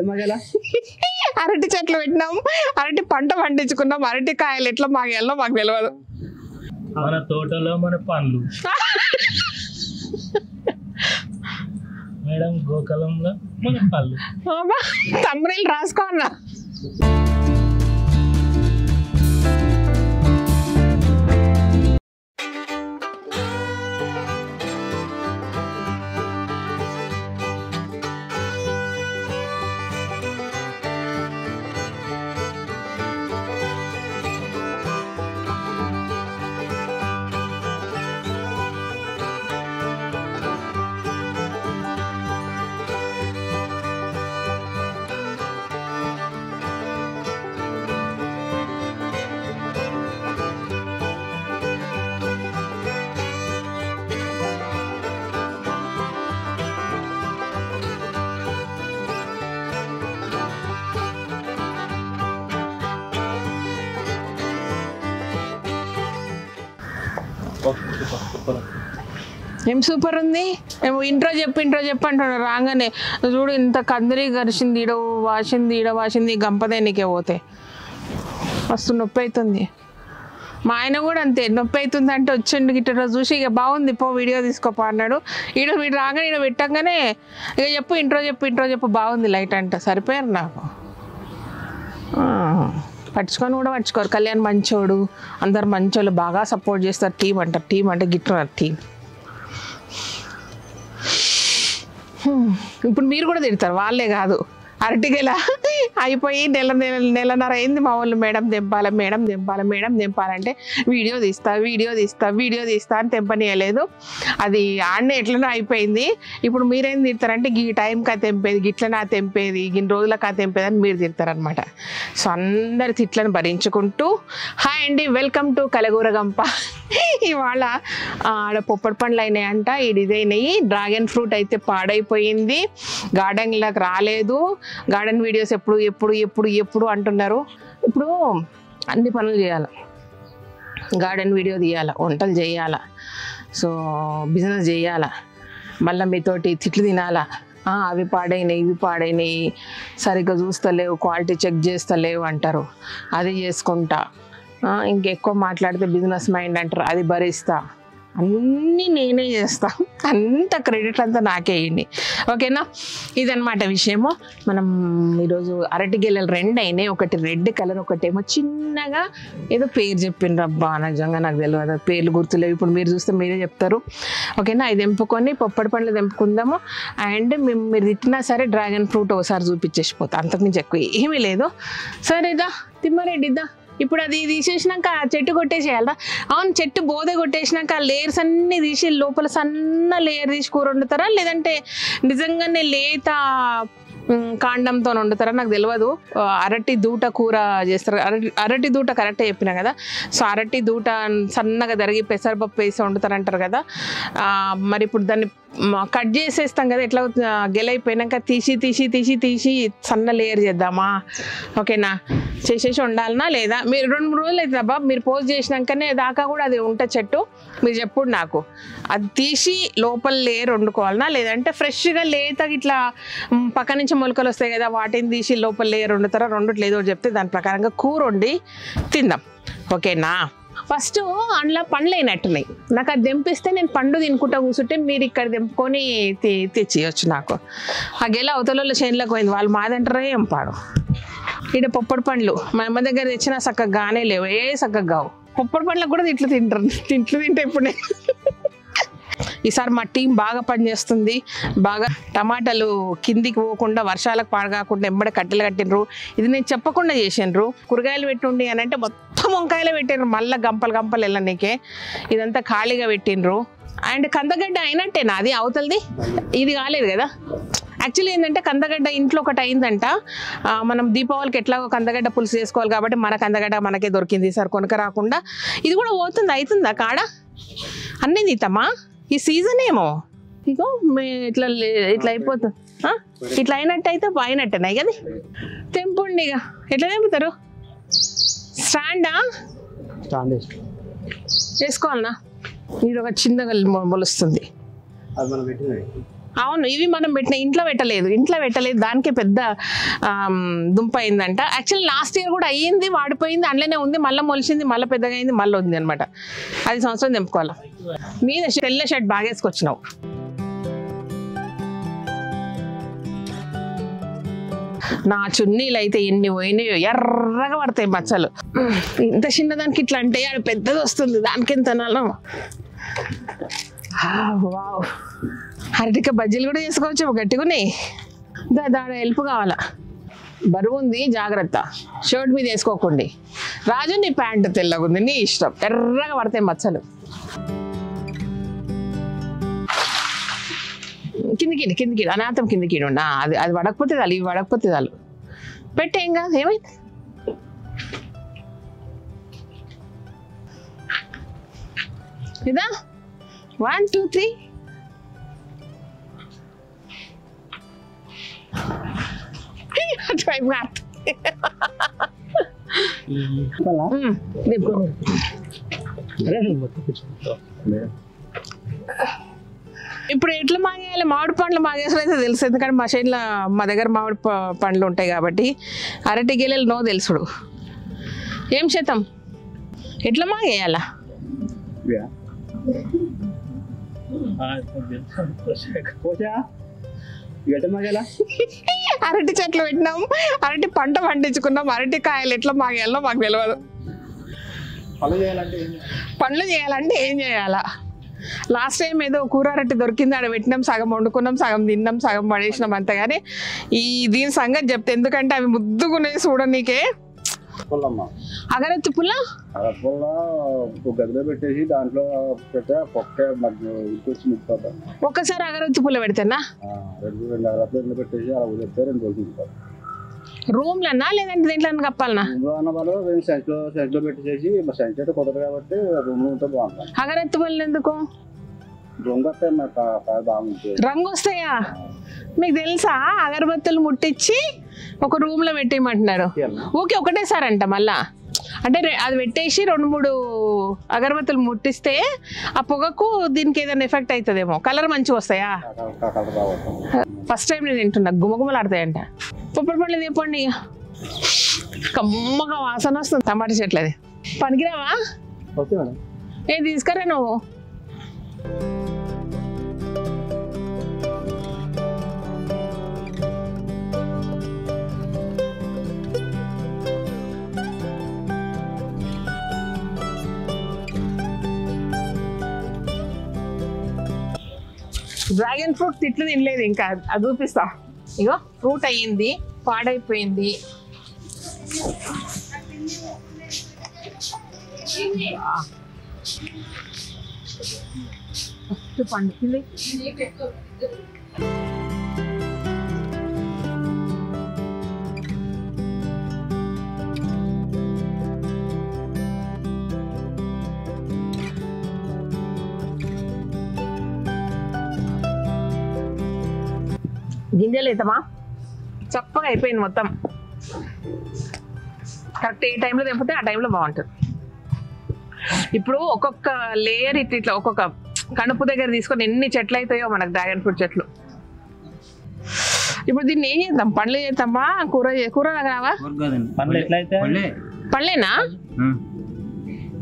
ఎట్లా మగలా అరటి చెట్లు పెట్టినాం. అరటి పంట పండించుకున్నాం. అరటి కాయలు ఎట్లా మాగేయాలో మాకు తెలియదు మన తోటలో మన పండ్లు. మేడం గోకులంలో మన పళ్ళు తమ్ముళ్ళు రాసుకో అన్న. ఏం సూపర్ ఉంది? ఏమో ఇంట్రో చెప్పు ఇంట్రో చెప్పు అంటున్నాడు రాగానే చూడు ఇంత కందిరి గరిచింది ఈడ వాసింది ఈడ వాసింది గంపదే నీకే పోతే? మస్తు నొప్పి అవుతుంది మా ఆయన కూడా అంతే నొప్పి అవుతుంది అంటే వచ్చిండు గిట్ట చూసి ఇక బాగుంది పో వీడియో తీసుకోపో అన్నాడు. ఈడ వీడు రాగానే ఈడ పెట్టంగానే ఇక చెప్పు ఇంట్రో చెప్పు ఇంట్రో చెప్పు బాగుంది లైట్ అంట సరిపోయారు నాకు. పట్టుకొని కూడా పట్టుకోరు కళ్యాణ్ మంచోడు అందరు మంచోళ్ళు బాగా సపోర్ట్ చేస్తారు. టీం అంటారు టీం అంటే గిట్టున్నారు టీం. ఇప్పుడు మీరు కూడా తిడతారు వాళ్ళే కాదు. అరటిగెల అయిపోయి నెల నెల నెలన్నర అయింది మా వాళ్ళు మేడం దెబ్బాల మేడం దెబ్బాల మేడం తెంపాలంటే వీడియో తీస్తా వీడియో తీస్తా వీడియో తీస్తా అని తెంపనీయలేదు. అది ఆడనే ఎట్లనో అయిపోయింది. ఇప్పుడు మీరేం తిడతారంటే ఈ టైంకి ఆ తెంపేది గిట్లనా తెంపేది ఇన్ని రోజులకు ఆ తెంపేది అని మీరు తిడతారనమాట సో అందరి తిట్లను భరించుకుంటూ హాయ్ అండి వెల్కమ్ టు కలగూరగంప. ఇవాళ ఆడ పొప్పడి పండ్లు అయినాయంట ఈ ఇదైనాయి డ్రాగన్ ఫ్రూట్ అయితే పాడైపోయింది. గార్డెన్లకు రాలేదు. గార్డెన్ వీడియోస్ ఎప్పుడు ఎప్పుడు ఎప్పుడు ఎప్పుడు అంటున్నారు. ఇప్పుడు అన్ని పనులు చేయాలి. గార్డెన్ వీడియో తీయాలి వంటలు చేయాలా. సో బిజినెస్ చేయాలా. మళ్ళీ మీతోటి తిట్లు తినాలా. అవి పాడైనాయి ఇవి పాడైనాయి. సరిగ్గా చూస్తలేవు క్వాలిటీ చెక్ చేస్తలేవు అంటారు. అది చేసుకుంటా. ఇంకెక్కువ మాట్లాడితే బిజినెస్ మైండ్ అంటారు అది భరిస్తా. అన్నీ నేనే చేస్తా. అంత క్రెడిట్ అంతా నాకే ఇవ్వండి ఓకేనా? ఇదనమాట విషయము. మనం ఈరోజు అరటి గెలలు రెండు అయినాయి. ఒకటి రెడ్ కలర్ ఒకటేమో చిన్నగా ఏదో పేరు చెప్పిండ్రు. అబ్బా నిజంగా నాకు తెలియదు పేర్లు గుర్తులేవు. ఇప్పుడు మీరు చూస్తే మీరే చెప్తారు. ఓకేనా? ఇది తెంపుకొని పొప్పడి పండ్లు తెంపుకుందాము. అండ్ మేము మీరు తిట్టినా సరే డ్రాగన్ ఫ్రూట్ ఒకసారి చూపించేసిపోతా అంతకుమించి ఎక్కువ ఏమీ లేదు. సరేదా? తిమ్మారెడ్డిద్దా ఇప్పుడు అది తీసేసినాక ఆ చెట్టు కొట్టేసేయాలా అవును చెట్టు బోధ కొట్టేసినాక ఆ లేయర్స్ అన్ని తీసి లోపల సన్న లేయర్ తీసి కూర వండుతారా? లేదంటే నిజంగానే లేత కాండంతో వండుతారా? నాకు తెలియదు అరటి దూట కూర చేస్తారు. అరటి అరటి దూట కరెక్టే చెప్పిన కదా? సో అరటి దూట సన్నగా జరిగి పెసరపప్పు వేసి వండుతారంటారు కదా? మరి ఇప్పుడు దాన్ని కట్ చేసేస్తాం కదా ఎట్లా గెలైపోయినాక తీసి తీసి తీసి తీసి సన్న లేయర్ చేద్దామా? ఓకేనా? చేసేసి ఉండాలనా లేదా? మీరు రెండు మూడు రోజులు అవుతుంది అబ్బా మీరు పోస్ట్ చేసినాకనే దాకా కూడా అది ఉంట చెట్టు. మీరు చెప్పుడు నాకు. అది తీసి లోపల లేయర్ వండుకోవాలనా? లేదంటే ఫ్రెష్గా లేత ఇట్లా పక్క నుంచి మొలకలు వస్తాయి కదా వాటిని తీసి లోపల లేయర్ వండుతారా? రెండు లేదో చెప్తే దాని ప్రకారంగా కూర వండి తిందాం. ఓకేనా? ఫస్ట్ అందులో పండ్లు అయినట్టున్నాయి. నాకు అది తెంపిస్తే నేను పండు తినుకుంటా కూర్చుంటే మీరు ఇక్కడ తెంపుకొని తి- తెచ్చియొచ్చు నాకు. ఆ గెల అవతల చేనులకు పోయింది. వాళ్ళు మాదంటారా ఏం పాడు. ఇక్కడ పొప్పడి పండ్లు. మా అమ్మ దగ్గర తెచ్చినా చక్కగా గానే లేవు. ఏ చక్కగా కావు. పొప్పడి పండ్లకు కూడా తిట్లు తింటారు. తింట్లు తింటే ఇప్పుడు నేను ఈసారి మా టీం బాగా పనిచేస్తుంది బాగా టమాటాలు కిందికి పోకుండా వర్షాలకు పాడగాకుండా ఎంబడే కట్టెలు కట్టినరు ఇది నేను చెప్పకుండా చేసిండ్రు. కూరగాయలు పెట్టుండి అని అంటే మొత్తం వంకాయలే పెట్టిండ్రు. మళ్ళీ గంపలు గంపలు వెళ్ళనికే. ఇదంతా ఖాళీగా పెట్టిండ్రు. అండ్ కందగడ్డ అయినట్టేనా అది అవతలది? ఇది కాలేదు కదా? యాక్చువల్లీ ఏంటంటే కందగడ్డ ఇంట్లో ఒకటి అయిందంట. మనం దీపావళికి ఎట్లాగో కందగడ్డ పులుసు చేసుకోవాలి కాబట్టి మన కందగడ్డ మనకే దొరికింది సార్ కొనక రాకుండా. ఇది కూడా పోతుంది? అవుతుందా కాడ? అన్నీ తీతమ్మా? ఈ సీజన్ ఏమో? ఇగో మే ఇట్లా లే- ఇట్లా అయిపోతుంది ఇట్లా అయినట్టయితే అయినట్టేనాయి కదా తెంపండి ఇక ఎట్లా తెంపుతారు? స్టాండా? స్టాండ్. వేసుకో. వేసుకోవాలనా? మీరు ఒక చిన్నగా మొలుస్తుంది. అవును ఇవి మనం పెట్టిన ఇంట్లో పెట్టలేదు. ఇంట్లో పెట్టలేదు. దానికే పెద్ద దుంప అయిందంట. యాక్చువల్లీ లాస్ట్ ఇయర్ కూడా అయ్యింది వాడిపోయింది అందులోనే ఉంది మళ్ళీ మొలిచింది మళ్ళీ పెద్దగా అయింది మళ్ళీ ఉంది అనమాట అది సంవత్సరం తెంపుకోవాలి. మీద తెల్ల షర్ట్ బాగా నా చున్నీలు అయితే ఎన్ని పోయినాయో ఎర్రగా పడతాయి మచ్చలు ఇంత చిన్నదానికి ఇట్లా అంటే అది పెద్దది వస్తుంది దానికి ఎంత నలం వావ్. అరటిక బజ్జీలు కూడా చేసుకోవచ్చు గట్టిగున్నాయి దా దాని హెల్ప్ కావాలా? బరువు ఉంది జాగ్రత్త. షర్ట్ మీద వేసుకోకండి. రాజు నీ ప్యాంటు తెల్లగుంది నీ ఇష్టం. ఎర్రగా పడతాయి మచ్చలు కిందికి కిందికి అనాథం కిందికి ఉండ అది అది పడకపోతే చాలు ఇవి పడకపోతే చాలు పెట్టేం కాదు ఏమైంది ఇదా వన్ టూ త్రీ అటువైపు కాదు. ఉమ్, దింపు. ఇప్పుడు ఎట్లా మాగేయాలి? మామిడి పండ్లు మాగేసిన అయితే తెలుసు. ఎందుకంటే మా సైడ్లో మా దగ్గర మామిడి పండ్లు ఉంటాయి కాబట్టి అరటి గెలలు నో తెలుసుడు. ఏం చేద్దాం? ఎట్లా మాగేయాలా? అరటి చెట్లు పెట్టినాం. అరటి పంట పండించుకున్నాం. అరటి కాయలు ఎట్లా మాగేయాలో మాకు తెలియదు పండ్లు చేయాలంటే ఏం చేయాలా? లాస్ట్ టైం ఏదో కూర అరటి దొరికింది ఆడ పెట్టినాం సగం వండుకున్నాం సగం తిన్నాం సగం పడేసినాం అంతే కానీ ఈ దీని సంగతి చెప్తే ఎందుకంటే అవి ముద్దుగునే చూడనీకే అగరత్తి పుల్ల? ఒక గదిలో పెట్టేసి దాంట్లో పెట్టే పొక్క ఇంకొచ్చి ఒక్కసారి అగరత్తి పుల్ల పెడితేనా? రెండు రెండు రెండు పెట్టేసి అలా వదిలేస్తే రెండు రోజులు రూమ్లన్నా లేదంటే దీంట్లో కప్పాలనా? అగరత్తి పుల్ల ఎందుకు? రంగు వస్తాయా? మీకు తెలుసా? అగరబత్తులు ముట్టించి ఒక రూమ్లో పెట్టేయమంటున్నారు. ఓకే ఒకటేసారి అంట మళ్ళా. అంటే అది పెట్టేసి రెండు మూడు అగరబత్తులు ముట్టిస్తే ఆ పొగకు దీనికి ఏదైనా ఎఫెక్ట్ అవుతుందేమో కలర్ మంచిగా వస్తాయా? ఫస్ట్ టైం నేను తింటున్నా గుమగుమలాడతాయంట. పొప్పటి పండ్లు తీపండి ఇక. కమ్మగా వాసన వస్తుంది. టమాటా చెట్లది. పనికిరావా? Okay madam. ఏ తీసుకురా నువ్వు. డ్రాగన్ ఫ్రూట్ తిట్లు తినలేదు ఇంకా. అది చూపిస్తా. ఇగో ఫ్రూట్ అయ్యింది పాడైపోయింది. ఫస్ట్ పండుతుంది గింజలు వేద్దామా చప్పగా అయిపోయింది మొత్తం. కరెక్ట్ ఏ టైంలో తెంపితే ఆ టైంలో బాగుంటుంది. ఇప్పుడు ఒక్కొక్క లేయర్ ఇట్లా ఇట్లా ఒక్కొక్క కణుపు దగ్గర తీసుకొని ఎన్ని చెట్లు అవుతాయో మనకు డ్రాగన్ ఫ్రూట్ చెట్లు. ఇప్పుడు దీన్ని ఏం చేద్దాం? పండ్లు చేద్దామా? కూర కూర రావా పండ్లు. ఎట్లయితే? ఒళ్ళే పళ్ళేనా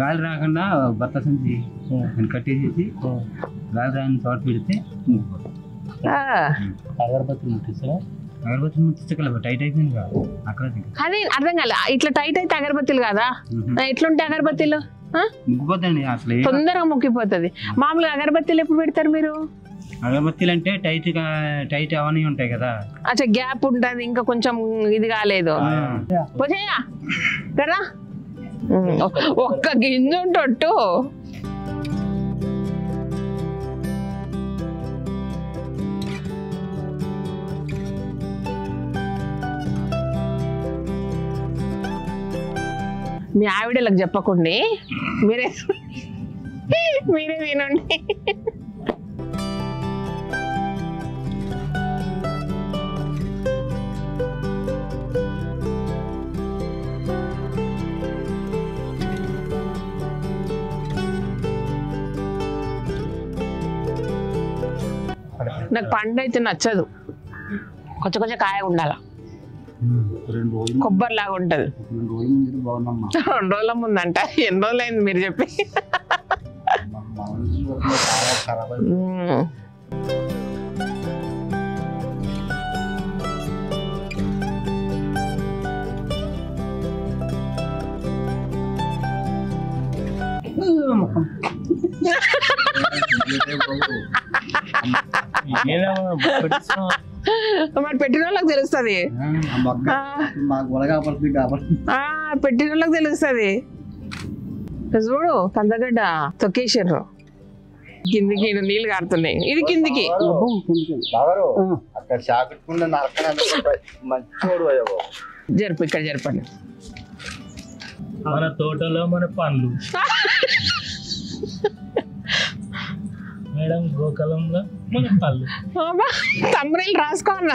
గాలి రాకుండా బత్త సంచి అని కట్టేసేసి గాలి రాని తోట పెడితే అగరబత్తులు ముట్టిస్తారా అగరబత్తి ముట్టించగల టైట్ అయిపోయింది కదా అక్కడ దిగు. అదే అర్థం కాలే. ఇట్లా టైట్ అయితే అగరబత్తిలు కాదా? ఎట్లుంటాయి అగరబత్తిలు? ముగ్గిపోతుంది అసలు తొందరగా ముక్కిపోతుంది మామూలుగా అగరబత్తిలు ఎప్పుడు పెడతారు మీరు? అగరబత్తీలు అంటే టైట్గా టైట్ అవన్నీ ఉంటాయి కదా. అచ్చా గ్యాప్ ఉంటుంది ఇంకా కొంచెం ఇది కాలేదు. కదా ఒక్క గింజ ఉంటొట్టు. మీ ఆవిడలకు చెప్పకండి మీరే మీరే తినండి నాకు పండు అయితే నచ్చదు. కొంచెం కొంచెం కాయ ఉండాల కొబ్బరి లాగా ఉంటది. రెండు రోజుల రోజుల ముందంట. ఎన్ని రోజులైంది మీరు చెప్పి? మా మరి పెట్టిన వాళ్ళకి తెలుస్తుంది పెట్టిన వాళ్ళకి తెలుస్తుంది. చూడు కందగడ్డ తొక్కేసారు కిందికి నీళ్ళు కారుతున్నాయి. ఇది కిందికి. జరుపు ఇక్కడ జరపండి. మన తోటలో మన పండ్లు. మేడం గోకలంలో మన పళ్ళు. తమ్ముళ్ళు రాసుకో అన్న.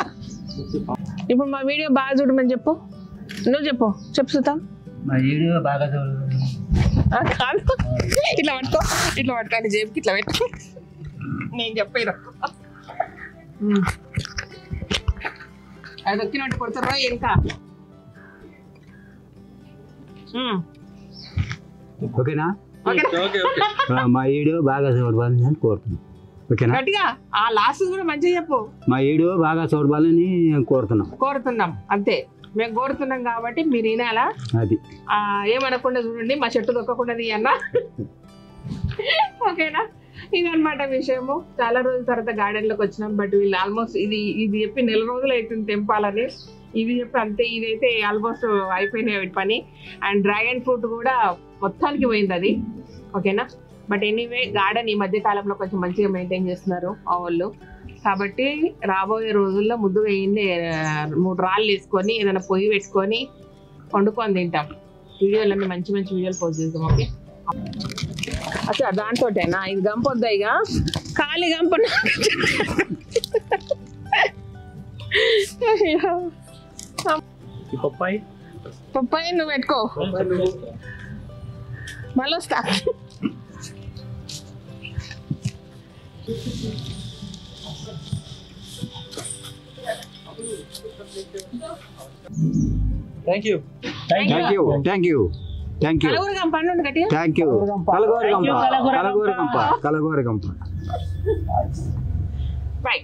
ఇప్పుడు మా వీడియో బాగా చూడమని చెప్పు. నువ్వు చెప్పు. చెప్పు సుతా. మా వీడియో బాగా చూడండి ఆ, కాదు. ఇట్లా పట్టుకో. ఇట్లా పట్టుకోండి జేబుకి ఇట్లా పెట్టు. నేను చెప్పాను అది దొక్కినట్టు కొడతారా ఇంకా. ఓకేనా? మా వీడియో బాగా చూడవాలని నేను కోరుతున్నాను ఓకేనా? గట్టిగా ఆ లాస్ట్ కూడా మంచిగా చెప్పు. మా వీడియో బాగా చూడవాలని కోరుతున్నాం. కోరుతున్నాం అంతే. మేము కోరుతున్నాం కాబట్టి మీరు వినాలా? అది. ఆ, ఏమనకుండా చూడండి మా చెట్టు దొక్కకుండా తీయన్నా. ఓకేనా? ఇదన్నమాట విషయము. చాలా రోజుల తర్వాత గార్డెన్లోకి వచ్చినాం బట్ వీళ్ళు ఆల్మోస్ట్ ఇది ఇది చెప్పి నెల రోజులు అవుతుంది తెంపాలని. ఇవి చెప్పి అంతే ఇదైతే ఆల్మోస్ట్ అయిపోయినాయి వీటి పని. అండ్ డ్రాగన్ ఫ్రూట్ కూడా మొత్తానికి పోయింది అది. ఓకేనా? బట్ ఎనీవే గార్డెన్ ఈ మధ్య కాలంలో కొంచెం మంచిగా మెయింటైన్ చేస్తున్నారు ఆ వాళ్ళు. కాబట్టి రాబోయే రోజుల్లో ముందు వేయింది మూడు రాళ్ళు వేసుకొని ఏదైనా పొయ్యి పెట్టుకొని వండుకొని తింటాం. వీడియోలన్నీ మంచి మంచి వీడియోలు పోస్ట్ చేద్దాం ఓకే? అచ్చా దాంతోటేనా? ఇది గంపొద్దా ఇక? ఖాళీ గంప పప్పాయి? పప్పాయి నువ్వు పెట్టుకో. మళ్ళీ వస్తా thank you Thank thank you thank you thank you కలవరు గంప అన్నండి గట్టిగా థ్యాంక్ యూ కలగోరి గంప కలగోరి గంప కలగోరి గంప బాయ్